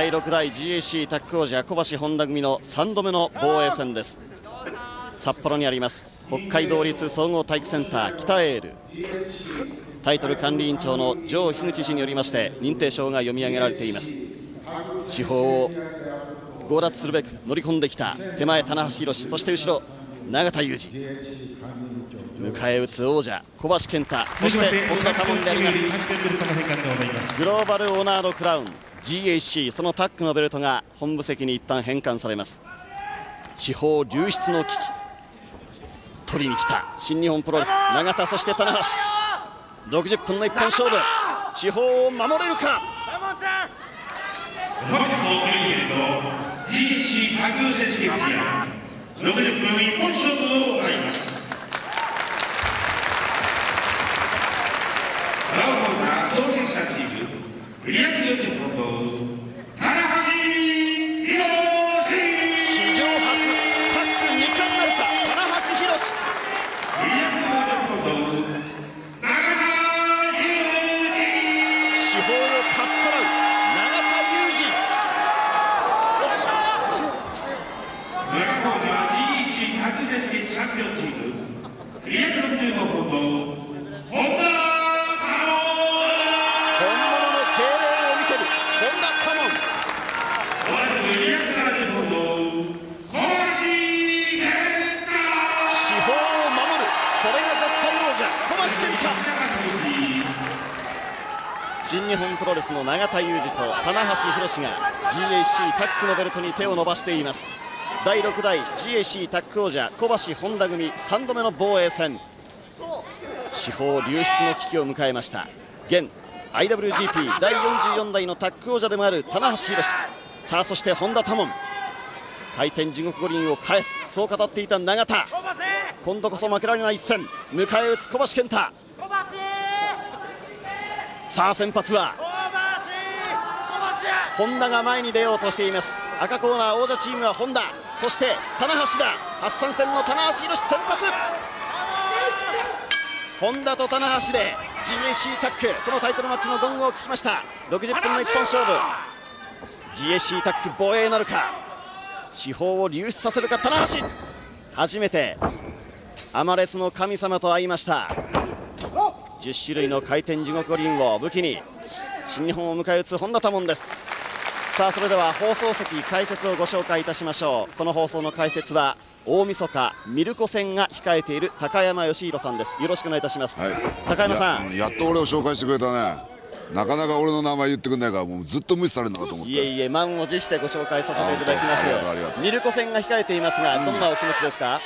第6代 GAC タッグ王者小橋本田組の3度目の防衛戦です。札幌にあります北海道立総合体育センター北エール。タイトル管理委員長の城樋口氏によりまして認定証が読み上げられています。司法を強奪するべく乗り込んできた手前棚橋宏そして後ろ永田裕二。迎え撃つ王者小橋健太そして本田多門であります。グローバルオナードクラウン GHC そのタッグのベルトが本部席に一旦返還されます。司法流出の危機取りに来た。新日本プロレス永田そして棚橋。60分の一本勝負。司法を守れるか？本日のメインイベント GHC タッグ選手権フィア60分一本勝負を行います。ラウンドが挑戦者チーム240ポン田裕二と棚橋宏が GAC タッグのベルトに手を伸ばしています。第6代 GAC タッグ王者小橋本田組3度目の防衛戦。司法流出の危機を迎えました。現 IWGP 第44代のタッグ王者でもある棚橋宏。さあそして本田多門。回転地獄五輪を返す。そう語っていた永田。今度こそ負けられない一戦。迎え撃つ小橋健太。さあ先発は本田が前に出ようとしています。赤コーナー王者チームは本田。そして棚橋だ。初参戦の棚橋宏先発。本田と棚橋で GAC タッグそのタイトルマッチのゴングを聞きました。60分の一本勝負。GAC タッグ防衛なるか。司法を流出させるか棚橋。初めてアマレスの神様と会いました。10種類の回転地獄五輪を武器に新日本を迎え撃つ本田多門です。さあそれでは放送席解説をご紹介いたしましょう。この放送の解説は大晦日ミルコ戦が控えている高山義弘さんです。よろしくお願いいたします、はい、高山さん。ややっと俺を紹介してくれたね。なかなか俺の名前言ってくんないからもうずっと無視されるのかと思って。いえいえ満を持してご紹介させていただきます。ミルコ戦が控えていますが、どんなお気持ちですか？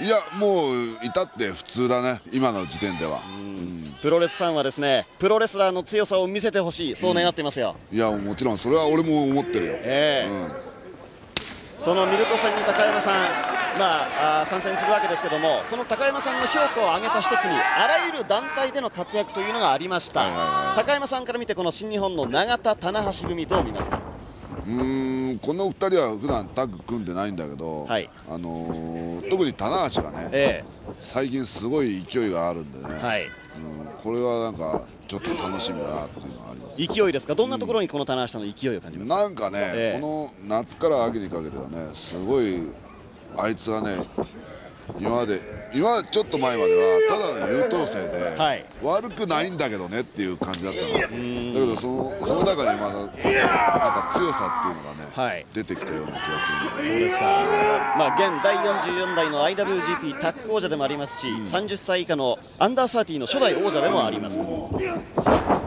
いやもう至って普通だね。今の時点では、プロレスファンはですねプロレスラーの強さを見せてほしい。そう願っていますよ、いやもちろん。それは俺も思ってるよ。ええ。そのミルコ戦に高山さん、まあ、参戦するわけですけどもその高山さんの評価を上げた一つにあらゆる団体での活躍というのがありました、はいはいはい高山さんから見てこの新日本の永田棚橋組どう見ますか？うーんこの2人は普段タッグ組んでないんだけど、はい。あのー特に棚橋がね、え最近すごい勢いがあるんでね、えはい。うん、これはなんかちょっと楽しみだなっていうのがあります勢いですか？どんなところにこの棚橋の勢いを感じますか、なんかね、ええ。この夏から秋にかけてはねすごいあいつはね今まで今ちょっと前まではただの優等生で、はい。悪くないんだけどねっていう感じだったのだけどそのその中にまだなんか強さっていうのがね、はい。出てきたような気がするそうですか、まあ、現第44代の IWGP タッグ王者でもありますし、30歳以下のアンダーサーティの初代王者でもあります。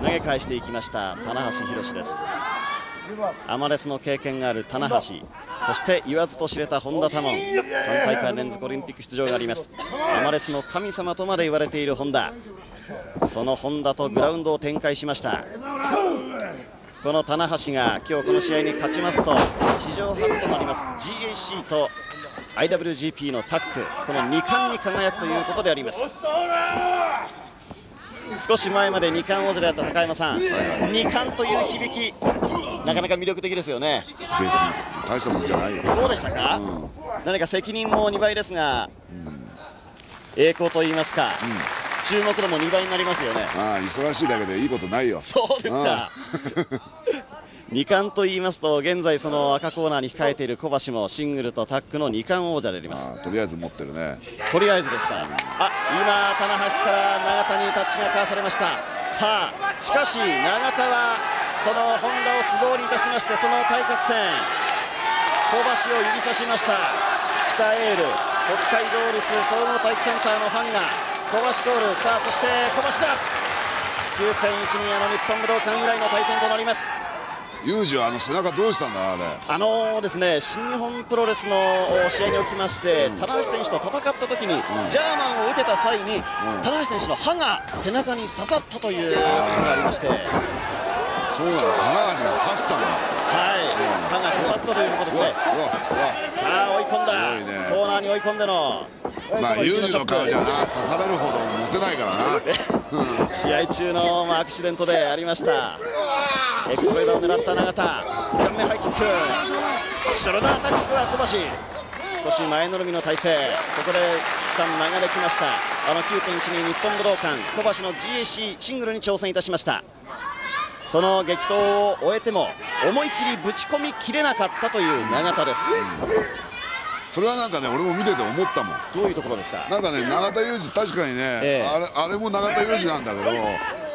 投げ返していきました棚橋宏ですアマレスの経験がある棚橋そして言わずと知れた本田多門。3大会連続オリンピック出場があります。アマレスの神様とまで言われている本田。その本田とグラウンドを展開しました。この棚橋が今日この試合に勝ちますと史上初となります GAC と IWGP のタッグこの2冠に輝くということであります。少し前まで2冠王者であった高山さん2冠という響きなかなか魅力的ですよね。大したもんじゃないよ。そうでしたか、何か責任も2倍ですが、栄光と言いますか、注目度も2倍になりますよね。ああ忙しいだけでいいことないよ。そうですか。2冠と言いますと現在その赤コーナーに控えている小橋もシングルとタッグの2冠王者であります。あとりあえず持ってるね。とりあえずですか？あ今棚橋から永田にタッチが交わされました。さあしかし永田はその本田を素通りいたしましてその対角線。小橋を指さしました。北エール北海道立総合体育センターのファンが小橋コール。さあそして小橋だ。9.12あの日本武道館以来の対戦となりますユージはあの背中どうしたんだあれ。あのーですね新日本プロレスの試合におきまして、棚橋選手と戦った時に、ジャーマンを受けた際に、棚橋選手の歯が背中に刺さったということがありまして。そうなの棚橋が刺したんだはい、歯が刺さったということですね。さあ追い込んだ、ね、コーナーに追い込んでの。まあユージの顔じゃな刺されるほどモテないからな。試合中の、まあ、アクシデントでありましたエクスプレーダーを狙った永田。2回目ハイキック。ショルダータックは小橋。少し前のみの体勢。ここで一旦流れきました。あの9.12日本武道館。小橋の GAC シングルに挑戦いたしました。その激闘を終えても思い切りぶち込みきれなかったという永田です、それはなんかね俺も見てて思ったもん。どういうところですか？なんかね永田裕二確かにね、ええ、あれあれも永田裕二なんだけど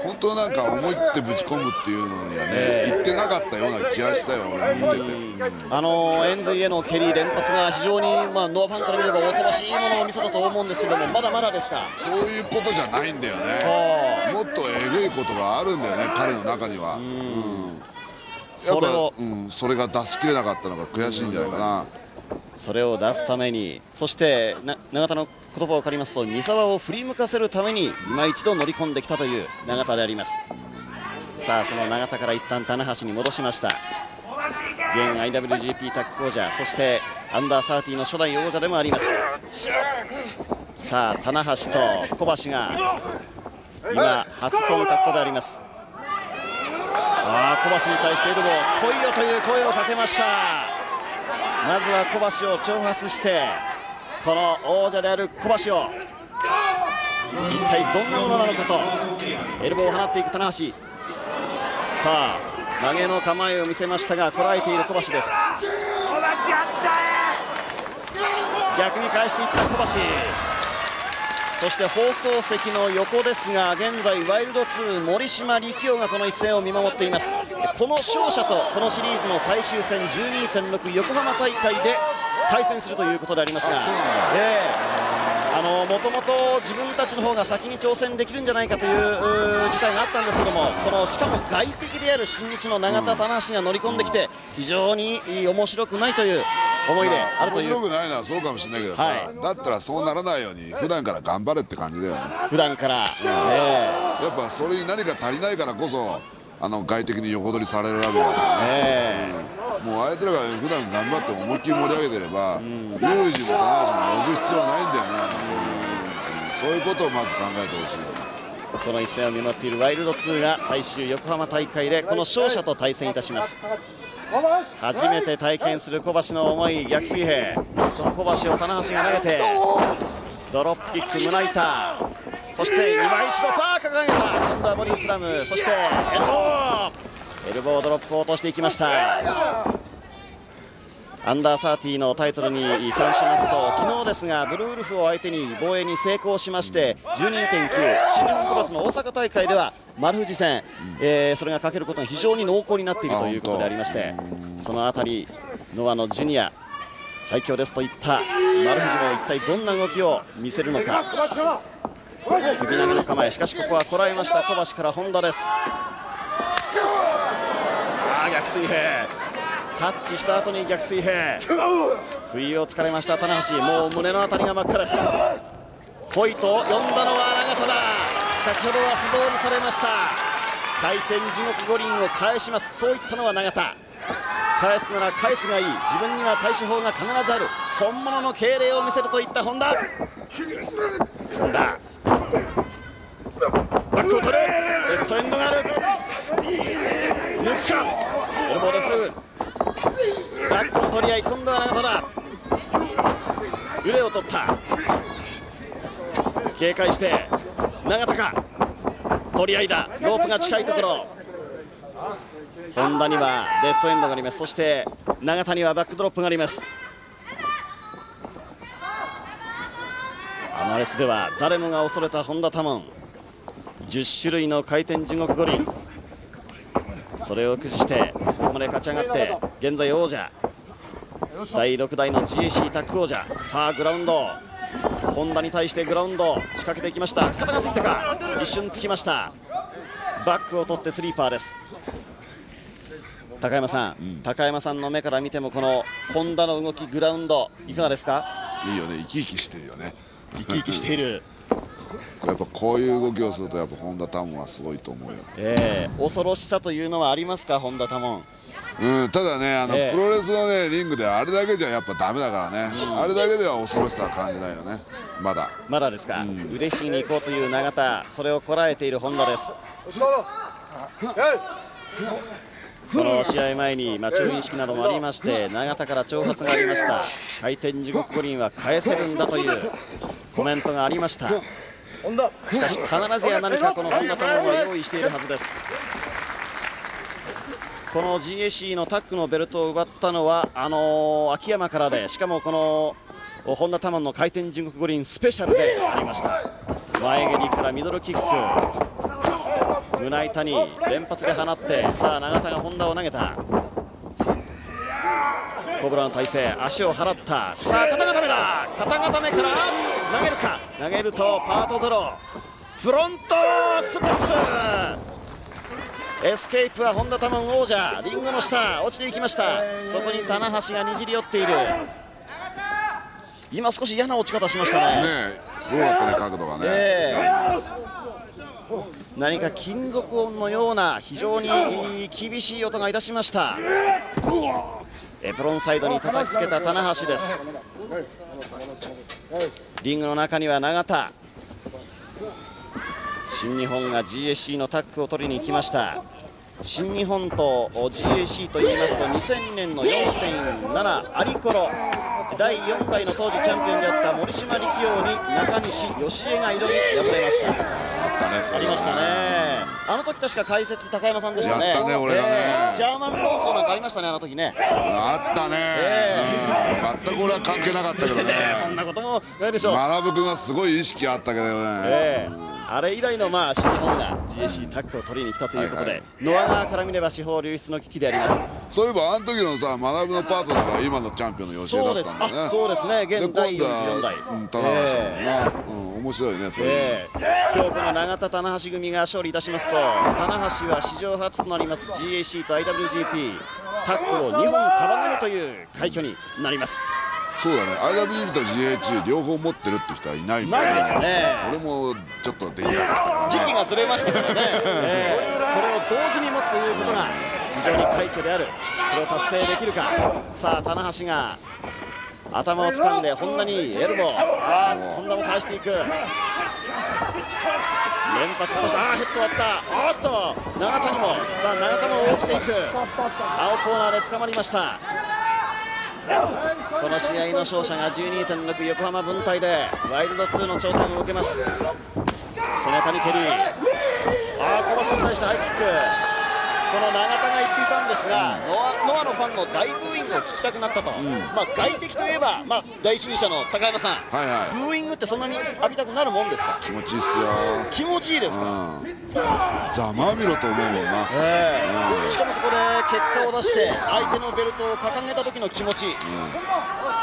本当なんか思いってぶち込むっていうのにはね、えー、言ってなかったような気がしたよ、俺見てて。あの円髄への蹴り連発が非常に、まあ、ノアファンから見れば恐ろしいものを見せたと思うんですけどもまだまだですか？そういうことじゃないんだよね。もっとえぐいことがあるんだよね彼の中には。うん。やっぱうん、それが出しきれなかったのが悔しいんじゃないかな。それを出すためにそして永田の言葉を借りますと三沢を振り向かせるために今一度乗り込んできたという永田であります。さあその永田から一旦棚橋に戻しました。現 IWGP タッグ王者そしてアンダー30の初代王者でもあります。さあ棚橋と小橋が今初コンタクトであります。ああ小橋に対してエルボー来いよという声をかけました。まずは小橋を挑発してこの王者である小橋を一体どんなものなのかとエルボーを放っていく棚橋。さあ投げの構えを見せましたがこらえている小橋です。逆に返していった小橋。そして放送席の横ですが現在ワイルド2森島力夫がこの一戦を見守っています。この勝者とこのシリーズの最終戦12.6横浜大会で対戦するということでありますがもともと自分たちの方が先に挑戦できるんじゃないかという事態があったんですけどもこのしかも外敵である新日の永田棚橋が乗り込んできて非常に面白くないという思いであるという、まあ、面白くないのはそうかもしれないけどさ、はい、だったらそうならないように普段から頑張れって感じだよね。普段から、うん、やっぱそれに何か足りないからこそあの外敵に横取りされるわけだからね、うん、もうあいつらが普段頑張って思いっきり盛り上げてれば、うん、ユージも棚橋も呼ぶ必要はないんだよね、う。ん、そういうことをまず考えてほしいこの一戦を見守っているワイルド2が最終横浜大会でこの勝者と対戦いたします。初めて体験する小橋の重い逆水平。その小橋を棚橋が投げてドロップキック胸板。そして今一度さあ掲げた。今度はボディスラム。そしてエルボーエルボードロップを落としていきました。アンダー30のタイトルに関しますと昨日ですがブルーウルフを相手に防衛に成功しまして12.9新日本プロスの大阪大会では丸藤戦、えー、それがかけることが非常に濃厚になっているということでありましてその辺りノアのジュニア最強ですといった丸藤も一体どんな動きを見せるのか。首投げの構えしかしここはこらえました小橋から本田です。水平。タッチした後に逆水平。不意を突かれました棚橋。もう胸の辺りが真っ赤です。来いと呼んだのは永田だ。先ほどは素通りされました。回転地獄五輪を返します。そういったのは永田返すなら返すがいい。自分には対処法が必ずある。本物の敬礼を見せるといった本田。本田。バックを取る。レッドエンドがある。抜くか。エルボーですバックの取り合い今度は永田だ腕を取った。警戒して。永田か取り合いだロープが近いところ。本田にはデッドエンドがあります。そして永田にはバックドロップがあります。アマレスでは誰もが恐れた本田多門。10種類の回転地獄五輪。それを駆使してまで勝ち上がって現在王者第6代の GAC タッグ王者。さあグラウンド。本田に対してグラウンド仕掛けていきました。肩がついたか。一瞬つきました。バックを取ってスリーパーです。高山さん、うん、高山さんの目から見てもこの本田の動きグラウンドいかがですか？いいよね。生き生きしてるよね。生き生きしている。やっぱこういう動きをするとやっぱ本田タモンはすごいと思うよ、えー、恐ろしさというのはありますか？本田タモンうん、ただねあの、えー、プロレスの、ね、リングであれだけじゃやっぱだめだからね、うん、あれだけでは恐ろしさは感じないよね。まだ。まだですか、うん、嬉しいに行こうという永田。それをこらえている本田です。この試合前に、まあ、調印式などもありまして永田から挑発がありました。回転地獄五輪は返せるんだというコメントがありました。しかし必ずや何かこの本田太郎は用意しているはずですこの GAC のタッグのベルトを奪ったのはあのー、秋山からでしかもこの本田玉の回転地獄五輪スペシャルでありました。前蹴りからミドルキック。胸板に連発で放ってさあ永田が本田を投げた。コブラの体勢足を払った。さあ肩固めだ。肩固めから投げるか。投げるとパートゼロ。フロントスープレックス。エスケープは本田多聞王者。リングの下。落ちていきました。そこに棚橋がにじり寄っている。今少し嫌な落ち方しましたね。ねすごかったね角度がね、えー、何か金属音のような非常に厳しい音がいたしました。エプロンサイドに叩きつけた棚橋です。リングの中には永田新日本が GSC のタッグを取りに行きました。新日本と GAC といいますと2000年の4.7アリコロ第4回の当時チャンピオンであった森島力陽に中西義恵が挑み敗れました。あったねありましたね。あの時確か解説高山さんでしたね。やったね俺がね、えー、ジャーマン論争なんかありましたねあの時ね。あったね、えー、全く俺は関係なかったけどね。そんなこともないでしょう。学君がすごい意識あったけどね、えーあれ以来のまあ新日本が GAC タッグを取りに来たということで、はいはい、ノア側から見れば司法流出の危機であります。そういえばあの時のさ学のパートナーが今のチャンピオンの吉江だったんだね。そうですね。現第44代。うん、棚橋だもんな、えー、うん、面白いねそういう、えー、今日この永田棚橋組が勝利いたしますと棚橋は史上初となります GAC と IWGP タッグを2本束ねるという快挙になりますそうだね。IWGP と GH 両方持ってるって人はいないんで、ないですね。俺もちょっとできなかった時期がずれましたからね、えー、それを同時に持つということが非常に快挙である。それを達成できるか。さあ棚橋が頭を掴んで本田にエルボー。あ本田も返していく。連発そしてあヘッド割った。おっと永田にも。さあ永田も応じていく。青コーナーで捕まりましたこの試合の勝者が12.6横浜分隊でワイルド2の挑戦を受けます。背中に蹴りああ小橋に対してハイキック。この永田が言っていたんですが、ノアノアのファンの大ブーイングを聞きたくなったと、うん、まあ、外敵といえば、まあ、大主義者の高山さん、はいはい、ブーイングってそんなに浴びたくなるもんですか？気持ちいいっすよ。気持ちいいですか、うん、ざまみろと思うもんな、えー、うん、しかもそこで結果を出して相手のベルトを掲げた時の気持ち。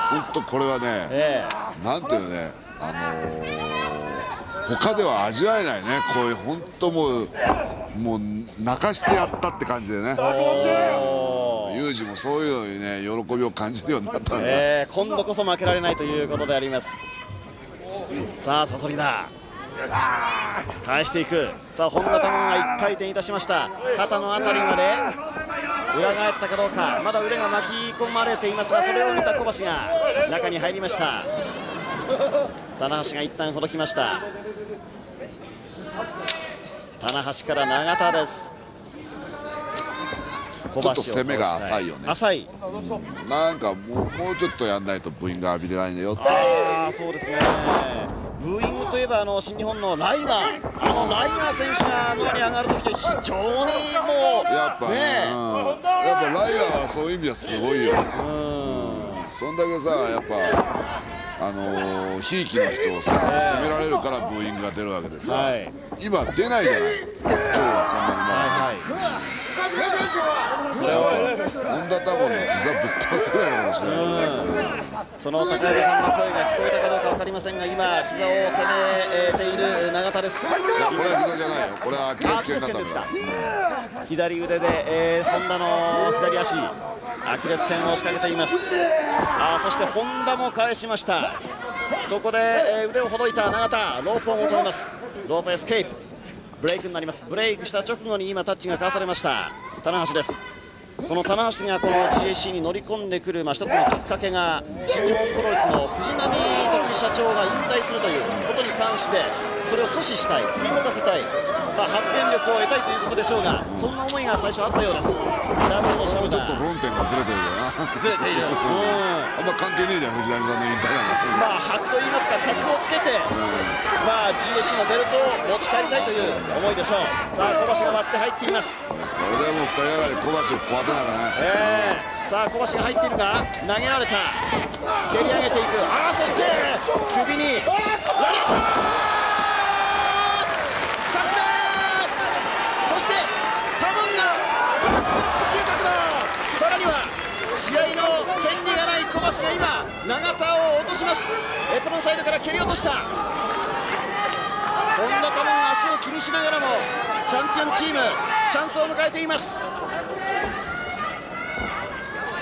本当、これはね、えー、なんていうねあのー、他では味わえないね。こういう本当もうもう泣かしてやったって感じでね。ユージもそういうのにね喜びを感じるようになったんだ、えー、今度こそ負けられないということであります。さあサソリだ。返していく。さあ本田玉が1回転いたしました。肩の辺りまで。裏返ったかどうか。まだ腕が巻き込まれていますがそれを見た小橋が中に入りました。棚橋が一旦ほどきました棚橋から永田です。ちょっと攻めが浅いよね。浅い、うん、なんかもうもうちょっとやんないと部員が浴びれないんだよって。ああそうですね。ブーイングといえばあの新日本のライガー。あのライガー選手がノアに上がるとき非常にもうやっぱね、うん、やっぱライガーはそういう意味ではすごいよ。そんだけさやっぱあのー、ひいきの人をさ、攻められるからブーイングが出るわけでさ、はい、今出ないじゃない。今日はそんなにまあ、はいはいそれは本田多門の膝ぶっ壊すぐらいのことしないその高山さんの声が聞こえたかどうか分かりませんが今膝を攻めている永田ですいやこれは膝じゃないよこれはアキレス腱だったんだ左腕で、えー、本田の左足アキレス腱を仕掛けていますあそして本田も返しました。そこで、えー、腕をほどいた永田。ロープを求めます。ロープエスケープ。ブレイクになります。ブレイクした直後に今タッチが交わされました。棚橋です。この棚橋がこの GAC に乗り込んでくる、まあ、一つのきっかけが新日本プロレスの藤波拓社長が引退するということに関してそれを阻止したい振り向かせたい、まあ、発言力を得たいということでしょうがそんな思いが最初あったようです。ダンスのちょっと論点がずれてるよな。ずれている、うん、あんま関係ねえじゃん藤波さんの引退なまあ箔と言いますか格をつけて、うん、まあ GAC のベルトを持ち帰りたいという思いでしょう。さあ小橋が割って入っています。これでもう2人がかり小橋を壊せないかね、えー、さあ小橋が入っているが投げられた。蹴り上げていく。ああそして首にラリットそしてタモンが嗅覚ださらには試合の権利がない小橋が今永田を落とします。エプロンサイドから蹴り落とした。本田タモン足を気にしながらもチャンピオンチームチャンスを迎えています。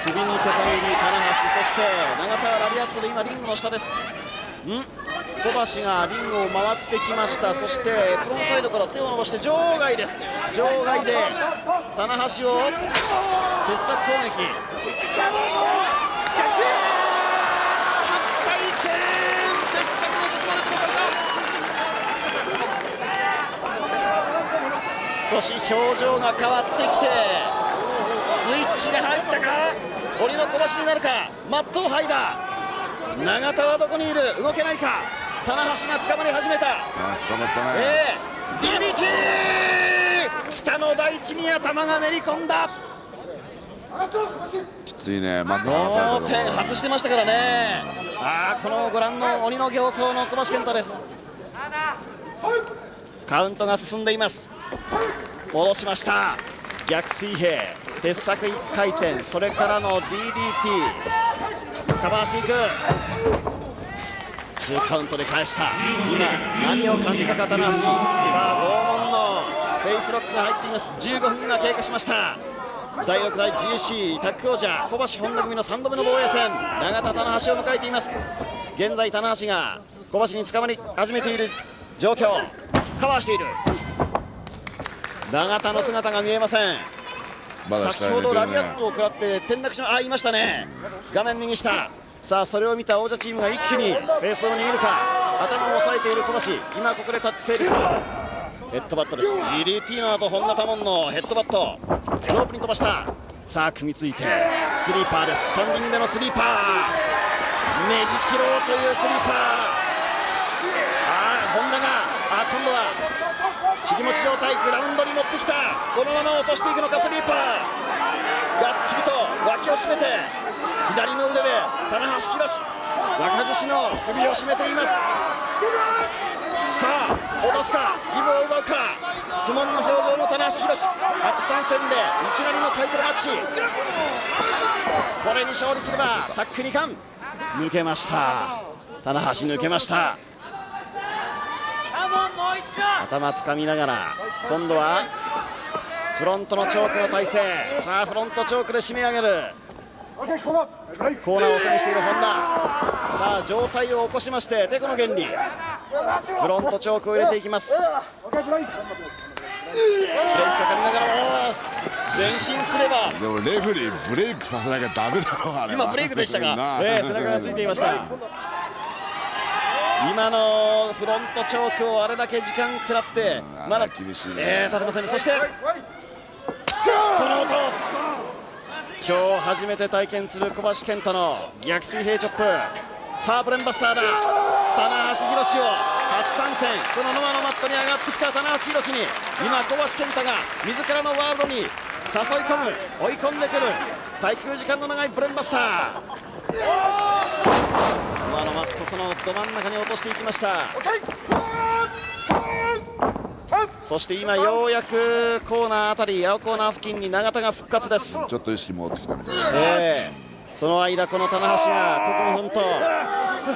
首に手下げに棚橋そして永田はラリアットで今リングの下です。ん？小橋がリングを回ってきました。そしてフロントサイドから手を伸ばして場外です。場外で棚橋を傑作攻撃。少し表情が変わってきてスイッチが入ったか？堀の小橋になるか？マットを剥いだ。永田はどこにいる？動けないか？棚橋が捕まり始めた。あ捕まったね、えー、DDT 北の大地に頭がめり込んだ。きついね。マット離された外してましたからね。ああこのご覧の鬼の形相の小橋健太です。カウントが進んでいます戻しました。逆水平鉄柵1回転それからの DDT カバーしていく。2カウントで返した。今何を感じたか棚橋さあ拷問のフェイスロックが入っています。15分が経過しました。第6代 GC タッグ王者小橋本田組の3度目の防衛戦。永田棚橋を迎えています。現在棚橋が小橋に捕まり始めている状況。カバーしている。永田の姿が見えません、まね、先ほどラリアットを食らって転落しまあいましたね。画面右下。さあそれを見た王者チームが一気にベースを握るか。頭を押さえている小橋。今ここでタッチ成立。ヘッドバットです。DDT の後本田多門のヘッドバット。ロープに飛ばした。さあ組みついて。スリーパーです。スタンディングでのスリーパー。ねじ切ろうというスリーパー。さあ本田があ今度は尻餅状態グラウンドに持ってきた。このまま落としていくのかスリーパー。がっちりと脇を締めて左の腕で棚橋宏。若女子の首を絞めています。さあ落とすかギブを奪うか。苦悶の表情の棚橋宏。初参戦でいきなりのタイトルマッチ。これに勝利すればタック2冠抜けました。棚橋抜けました。頭つかみながら今度はフロントのチョークの体勢。さあフロントチョークで締め上げる。コーナーを背にしている本田さあ状態を起こしましててこの原理。フロントチョークを入れていきます。ブレーキかかりながら前進すれば。でもレフリーブレイクさせなきゃダメだろう今ブレイクでしたが、えー、背中がついていました今のフロントチョークをあれだけ時間食らってまだ厳しい、ね、えー、立てませんそしてこの音今日初めて体験する小橋健太の逆水平チョップ。さあブレンバスターだ。棚橋宏を初参戦。このノアのマットに上がってきた棚橋宏に今小橋健太が自らのワールドに誘い込む追い込んでくる。耐久時間の長いブレンバスターノアのマットそのど真ん中に落としていきました。そして今ようやくコーナーあたり青コーナー付近に永田が復活です。ちょっと意識戻ってきたみたいな、えー、その間この棚橋がここも本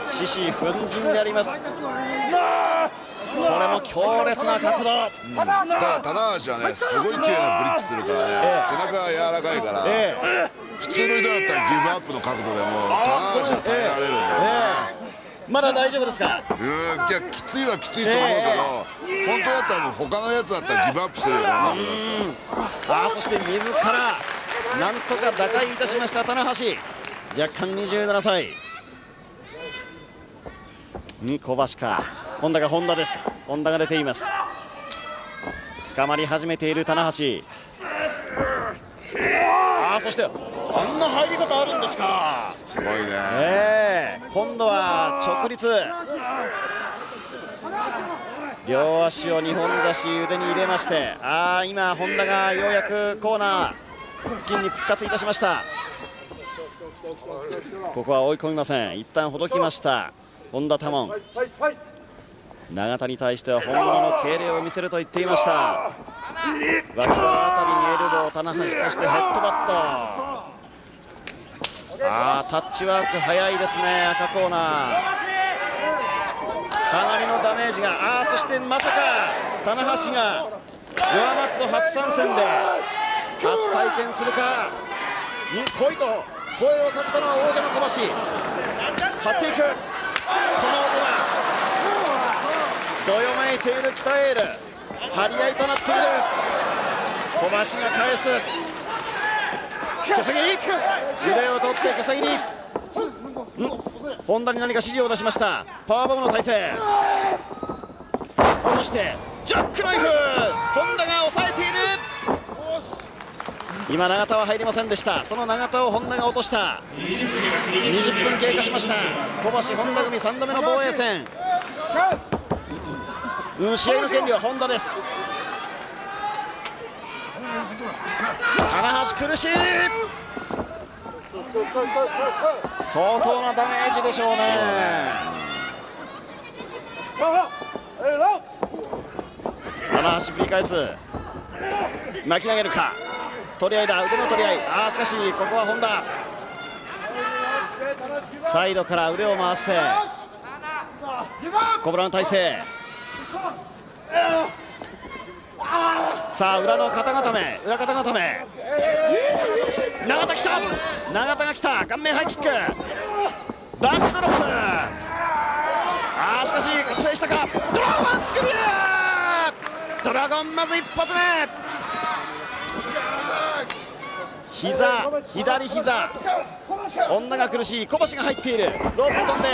当獅子奮陣であります。これも強烈な角度、うん、だから棚橋はねすごい綺麗なブリックするからね、えー、背中が柔らかいから、えー、普通の人だったらギブアップの角度でも棚橋は耐えられるんだよね、えーまだ大丈夫ですか？うんいやきついはきついと思うけど、えー、本当だったら他のやつだったらギブアップしてるよなあそして自らなんとか打開いたしました棚橋。若干27歳。ん小橋か本田が本田です。本田が出ています。捕まり始めている棚橋。あそしてあんな入り方あるんですか。すごいね、え。ー、今度は直立。両足を2本差し腕に入れまして。ああ今本田がようやくコーナー付近に復活いたしました。ここは追い込みません。一旦ほどきました。本田多門永田に対しては本物の敬礼を見せると言っていました。脇腹あたりにエルボー棚橋そしてヘッドバット。あタッチワーク早いですね赤コーナー。かなりのダメージが。あーそしてまさか棚橋がヨアマット初参戦で初体験するか。ん来いと声をかけたのは王者の小橋。張っていく。どよめいている北エール。張り合いとなっている。小橋が返す。毛先に腕を取って毛先に本田に何か指示を出しました。パワーボムの体勢落としてジャックナイフ。本田が抑えている。今永田は入りませんでした。その永田を本田が落とした。20分経過しました。小橋本田組3度目の防衛戦。うん、試合の権利は本田です。金橋苦しい。相当なダメージでしょうね。金橋振り返す。巻き上げるか。取り合いだ。腕の取り合い。ああしかしここは本田サイドから腕を回して。コブラの体勢。さあ裏の肩固め裏肩固め。永田来た。永田が来た。顔面ハイキック。バックドロップあーしかし覚醒したか。ドラゴンスクリュードラゴンまず一発目。膝左膝。本田が苦しい。小橋が入っている。ロープ飛んで。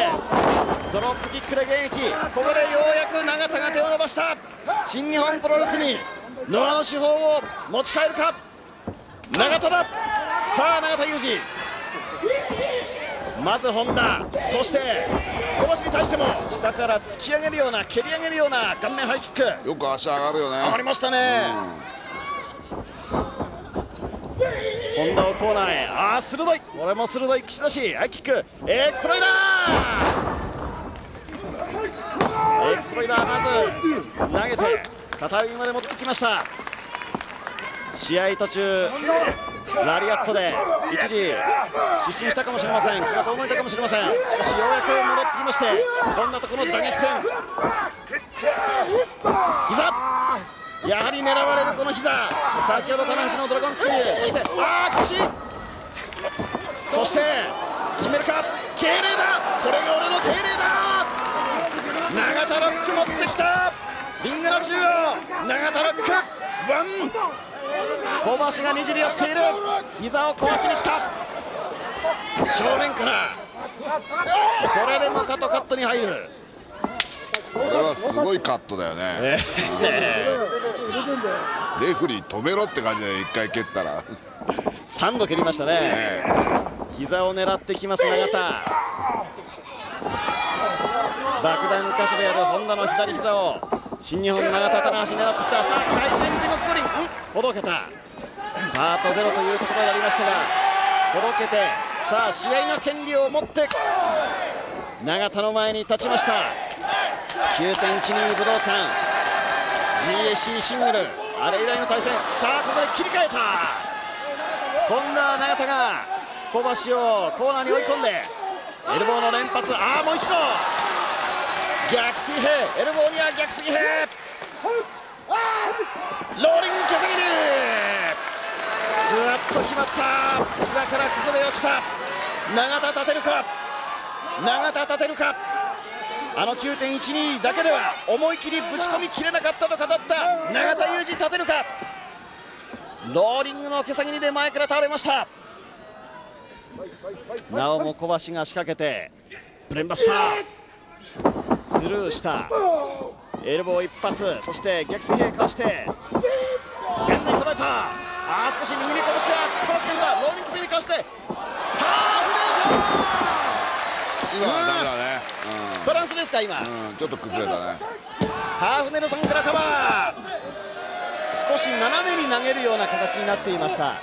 ドロップキックで迎撃。ここでようやく永田が手を伸ばした。新日本プロレスにノアの至宝を持ち帰るか。永田だ。さあ永田裕志。まず本田。そして小橋に対しても下から突き上げるような蹴り上げるような顔面ハイキック。よく足上がるよね。上がりましたね、本田をコーナーへ。ああ鋭い。これも鋭い。串刺しハイキック。エクスプロイダーー。エクスプロイダーまず投げて片指まで持ってきました。試合途中ラリアットで一時失神したかもしれません。気が遠のいたかもしれません。しかしようやく戻ってきましてこんなところ打撃戦。膝。やはり狙われるこの膝。先ほど棚橋のドラゴンスクリュー。そしてああ厳しいそして決めるか。敬礼だ。これが俺の敬礼だ。永田ロック持ってきた。リングの中央。永田ロック。ワン。小橋がにじり寄っている。膝を壊しに来た。正面から。これでもカトカットに入る。すごいカットだよね、レフリー止めろって感じで一回蹴ったら。3度蹴りましたね、ね、膝を狙ってきます永田。バック段歌手である本田の左膝を。新日本永田棚橋狙ってきた。さあ回転地獄五輪。うんほどけた。パートゼロというところでありましたがほどけて。さあ試合の権利を持って永田の前に立ちました9.12武道館 GAC シングル。あれ以来の対戦。さあここで切り替えた。今度は永田が小橋をコーナーに追い込んでエルボーの連発。ああもう一度。逆水平。エルボーには逆水平。ローリング毛先に。ずっと決まった。膝から崩れ落ちた。永田立てるか？永田立てるか？あの9.12だけでは思い切りぶち込みきれなかったと語った永田裕二立てるか。ローリングの毛先にで前から倒れました。なおも小橋が仕掛けてブレンバスター。スルーした。エルボー一発そして逆水平かわして現在捉えた。あしかし右に拳は小橋健太ローリングスにかわしてハーフネルソン今はダメだね、ですか今、うん、ちょっと崩れたね。ハーフネルソンからカバー。少し斜めに投げるような形になっていました。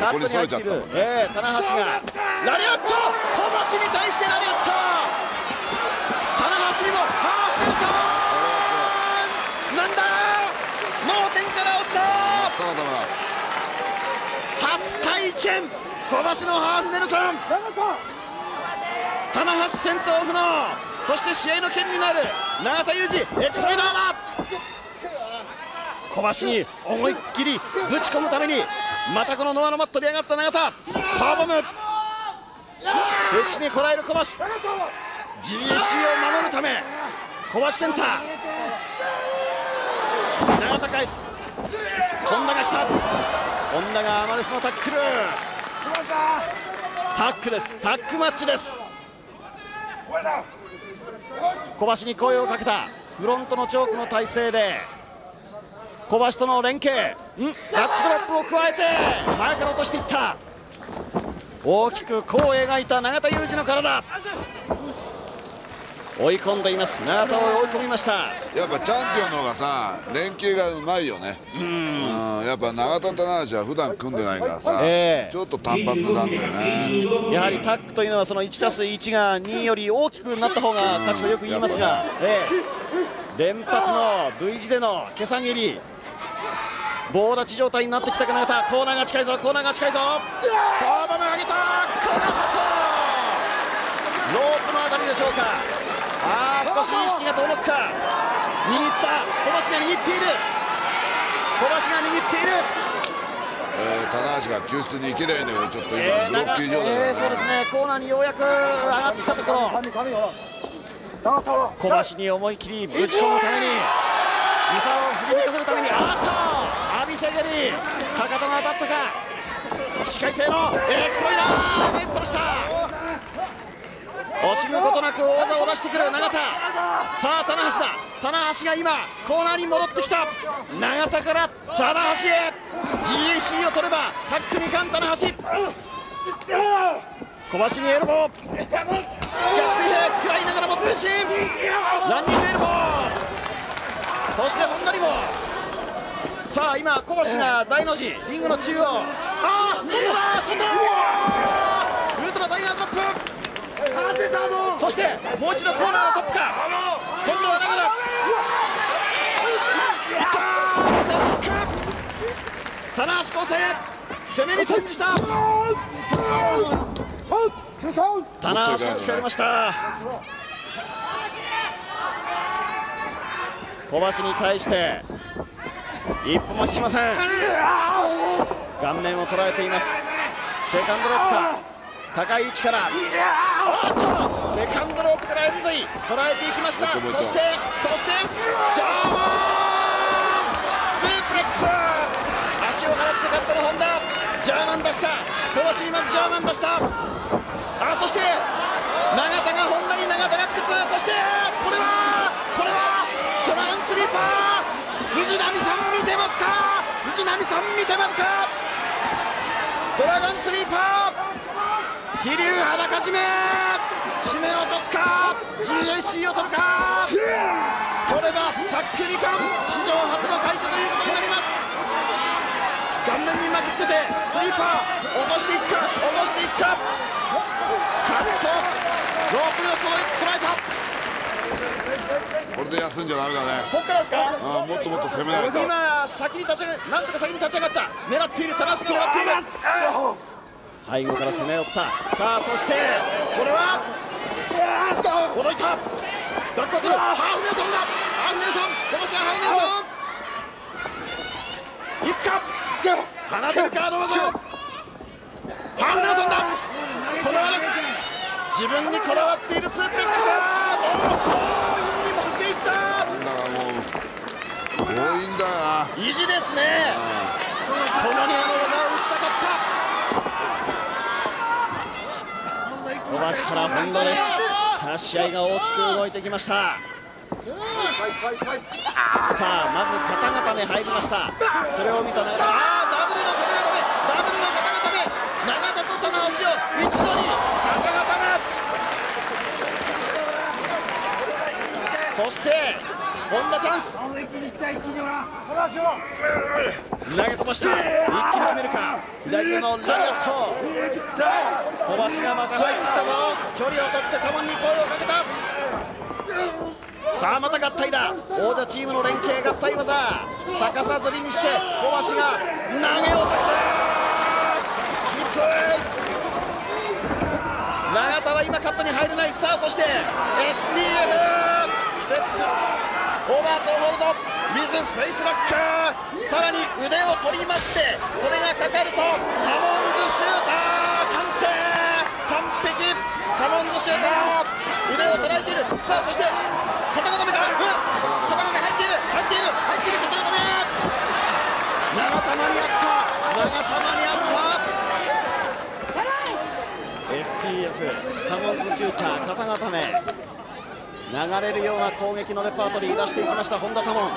カットに入っている、ね、えー、棚橋が。ラリアット！小橋に対してラリアット！棚橋にも。ハーフネルソンなんだ脳天から落ちた！初体験！小橋のハーフネルソン棚橋先頭オフのそして試合の権利のある永田裕二エクスペダーだ小橋に思いっきりぶち込むためにまたこのノアのマットに上がった永田。パワーボム。必死にこらえる小橋。GAC を守るため小橋健太。永田返す。本田が来た。本田がアマレスのタックル。タックです。タックマッチです。小橋に声をかけた。フロントのチョークの体勢で。小橋との連携。ん？バックドロップを加えて。前から落としていった。大きく弧を描いた永田裕二の体。追い込んでいます。永田を追い込みました。やっぱチャンピオンの方がさ連携がうまいよね。うん。やっぱ永田棚橋は普段組んでないからさ、えー、ちょっと単発なんだよね。やはりタックというのはその1たす1が2より大きくなった方が勝ちとよく言いますが、えー、連発の V 字での毛さ切り。棒立ち状態になってきたか永田。コーナーが近いぞコーナーが近いぞ。パーバム上げた。コーナーパット。ロープのあたりでしょうかああ少し意識が遠のくか。握った。小橋が握っている。小橋が握っている。えー、棚橋が救出に行けないのよ。ちょっと今、ブロッキー状態だ、ね、えー、そうですね。コーナーにようやく上がってきたところ。小橋に思い切りぶち込むためにミサを振り抜かせるために。あっと。せ蹴りかかとが当たったか。視界性の。エクスポイラー。ネットした惜しむことなく大技を出してくる永田。さあ棚橋だ。棚橋が今コーナーに戻ってきた。永田から棚橋へ。GAC を取ればタックにン棚橋。小橋にエルボー。逆水平食らいながらも前進ランニングエルボー。そして本田にも。さあ今小橋が大の字リングの中央。ああ外だ外ウルトラタイガードロップそしてもう一度コーナーのトップか。今度は長田いったセック棚橋康生攻めに転じた。棚橋が聞かれました。小橋に対して一歩も引きません。顔面を捉えています。セカンドロープか。高い位置から。セカンドロープから円髄捉えていきました。そしてそしてジャーマンスープレックス。足を払って勝ったの本田ジャーマン出した。小橋にまずジャーマン出した。あそして永田が本田に永田ラックスそしてこれはこれはトランスリーパー。藤波さんてますか？藤波さん見てますか？ドラゴンスリーパー飛竜裸締め締め落とすか GAC を取るか取ればタック2冠史上初の快挙ということになります。顔面に巻きつけてスリーパー落としていくか落としていくか。カットロープを捉えた。これで休んじゃダメだね。ここからですか？あもっともっと攻めないと。今先に立ち上がるなんとか先に立ち上がった。狙っている棚橋が狙っている背後から攻め寄った。さあそしてこれは届いたバックを取るハーフネルソンだ。ハーフネルソンこの試合ハーフネルソン。いくか放てるかローゾハーフネルソンだ。こだわる自分にこだわっているスープレックス強引に持っていった。だからもう強引だよな。意地ですね。共にあの技を打ちたかった小橋から本田です。さあ試合が大きく動いてきました。さあまず肩固め入りました。それを見た永田。ああダブルの肩固めダブルの肩固め永田と棚橋を一度に肩固めそして本田チャンス。投げ飛ばして一気に決めるか。左手のラリオット。小橋がまた入ってきたぞ。距離を取ってタモンに声をかけた。さあまた合体だ。王者チームの連携合体技。逆さ吊りにして小橋が投げ落とすきつい。永田は今カットに入れない。さあそして STF ステップオーバートホールドウィズフェイスロックさらに腕を取りましてこれがかかるとタモンズシューター完成。完璧。タモンズシューター腕を捉えている。さあそして肩固めが、うん、肩固め入っている。入っている。入っている。肩固め長田間に合った。長田間に合った。STF タモンズシューター肩固め流れるような攻撃のレパートリー出していきました本田タモンフ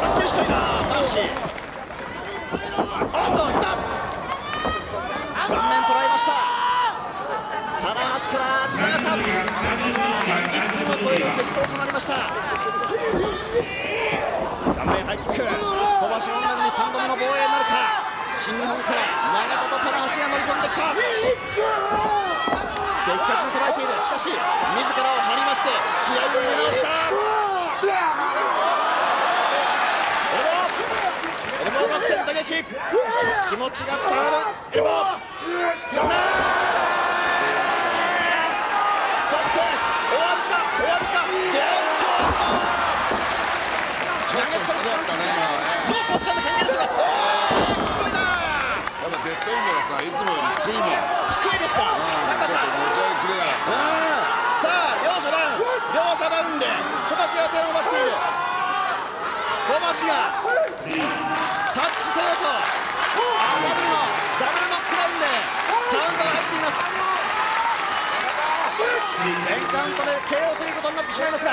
ラッグしたいな棚橋おっと来た顔面捉えました。棚橋から永田30分を超える激闘となりました。顔面ハイキック。小橋音楽に3度目の防衛になるか。新日本から永田と棚橋が乗り込んできた的確に捉えている。しかし自らを張りまして気合を入れ直した。エルボー合戦打撃気持ちが伝わる。エルボそして終わるか終わるか。ちょっとったね今ロープを掴んで関係しますごいなやっぱデッドエンドがさいつもより低いもん。低いですか高さ持ち上げきれなかったさあ両者ダウン両者ダウンで小橋が手を伸ばしている。小橋がタッチせよと。ダブルのダブルノックダウンでカウントが入っています。全カウントで KO ということになってしまいますが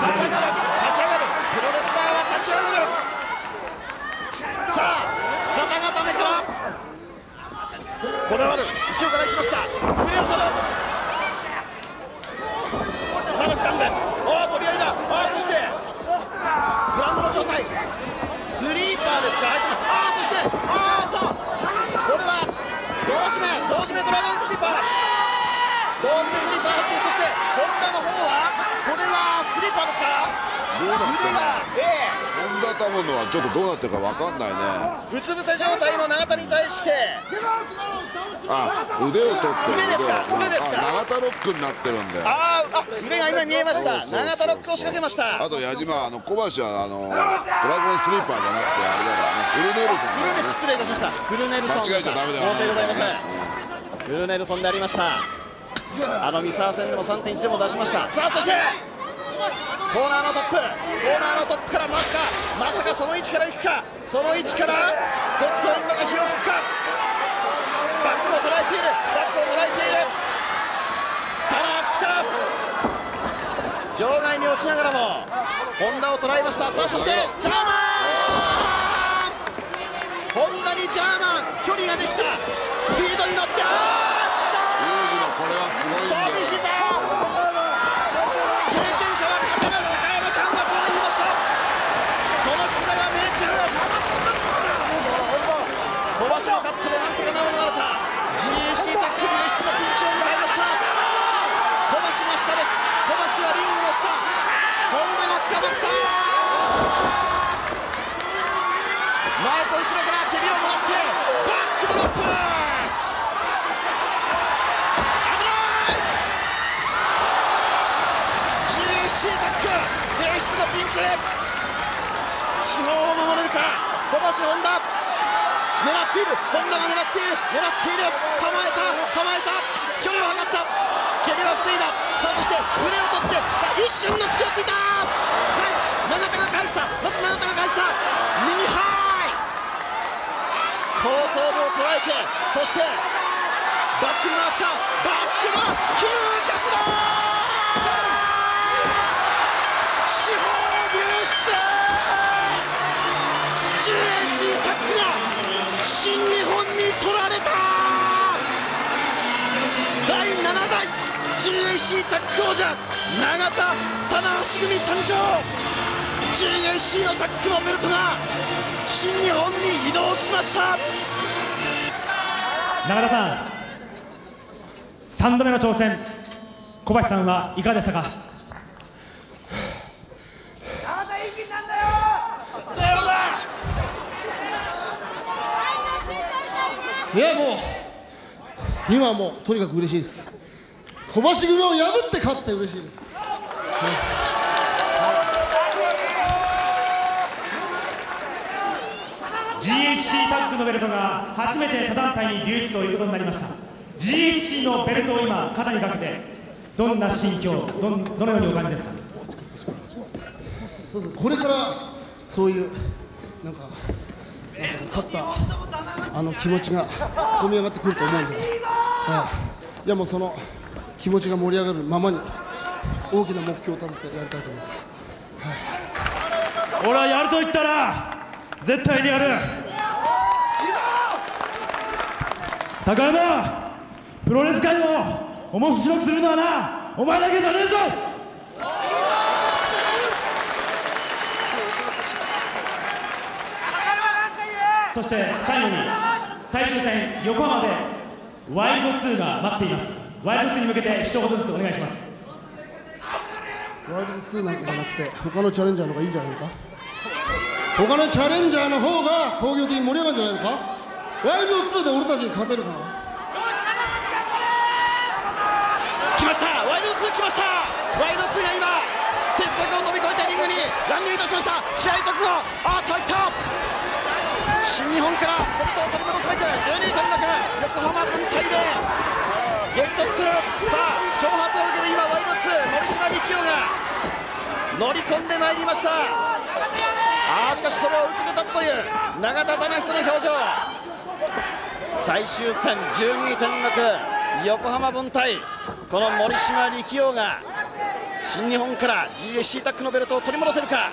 立ち上がる。立ち上がる。プロレスラーは立ち上がる。さあ肩固めからこだわる後ろから行きました腕を取るまだ不完全ラウンドの状態スリーパーですか？相手のああそしてあーっとこれは同時目同時目ドラゴンスリーパー。同時目スリーパー入ってるそして本田の方はこれはスリーパーですか？腕がええ本田タモンのはちょっとどうなってるか分かんないねうつ伏せ状態の永田に対してあ腕を取ってる腕ですか腕ですか永田ロックになってるんでああ腕が今見えました永田ロックを仕掛けましたあと矢島あの小橋はあのドラゴンスリーパーじゃなくてあれだからねフルネルソンフルネだからね失礼いたしましたフルネルソン間違えちゃダメだよ申し訳ございませんねフルネルソンでありましたあの三沢戦でも3.1でも出しましたさあそしてコーナーのトップ。コーナーのトップからまさかまさかその位置から行くか。その位置からゴッドエンドが火を吹くか。バックを捉えている。バックを捉えている。棚橋来た。場外に落ちながらも本田を捉えました。さあそしてジャーマン。本田にジャーマン。距離ができた。スピードに乗ってあーこれはすごい飛び膝経験者は勝てない高山さんがそう言いましたその膝が命中小橋のカットでなんとかなる流れた GAC タックル輸出のピンチを迎えました小橋が下です小橋はリングの下本田が捕まった前と後ろから蹴りをもらってバックドロップ危ない GAC タック演出のピンチ四方を守れるか。小橋本田。狙っている。本田が狙っている。狙っている。構えた。構えた。距離を測った。蹴りは防いだ。さあそして腕を取って。一瞬の隙をついた。返す。永田が返した。まず永田が返した。右ハイ。後頭部を捉えて。そしてバックに回った。バックの嗅覚だ GAC タック王者永田棚橋組誕生 GAC のタックのベルトが新日本に移動しました。永田さん3度目の挑戦。小橋さんはいかがでしたか？いやもう今はもうとにかく嬉しいです小橋組を破って勝って嬉しいです、GHC タッグのベルトが初めて他団体に流出ということになりました。GHC のベルトを今肩にかけてどんな心境どんどのようにお感じですか？そうそうこれからそういうなんかなんか勝ったあの気持ちが込み上がってくると思うんで、はい、いやもうその気持ちが盛り上がるままに大きな目標を立ててやりたいと思います。俺はやると言ったら絶対にやる。高山プロレス界を面白くするのはなお前だけじゃねえぞ。そして最後に最終戦横浜でワイド2が待っています。ワイルド2に向けて一言ずつお願いします。ワイルド2なんかじゃなくて他のチャレンジャーの方がいいんじゃないのか？他のチャレンジャーの方が工業的に盛り上がるんじゃないのか？ワイルド2で俺たちに勝てるかな？来ました。ワイルド2来ました。ワイルド2が今鉄柵を飛び越えてリングに乱入いたしました。試合直後あーっと入った。新日本からベルトを取り戻すべく12.6横浜分隊で激突する。さあ挑発を受けて今ワイルド2森島力夫が乗り込んでまいりました。あーしかしそれを受けて立つという永田棚久の表情。最終戦12.6横浜分隊。この森島力夫が新日本から GSC タックのベルトを取り戻せるか。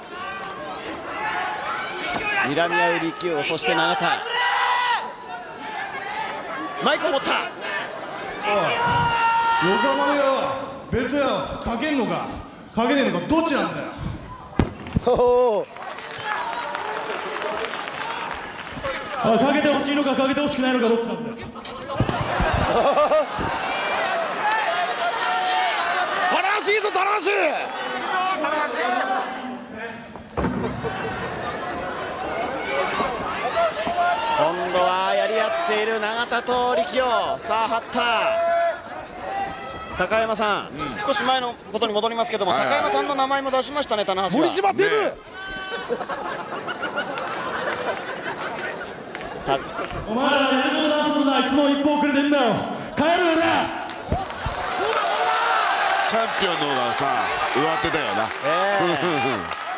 睨み合う力夫そして永田。マイクを持った。横浜でよベルトやかけんのかかけねえのかどっちなんだよ。おいかけてほしいのかかけてほしくないのかどっちなんだよ。棚橋いいぞ棚橋今度はっている永田と力夫さあ張った。高山さん、少し前のことに戻りますけども、はいはい。高山さんの名前も出しましたね棚橋は。森島出る、ねたお前らやることなすんだいつも一歩遅れてんだよ。帰るよな。チャンピオンの方がさ上手だよな、ええ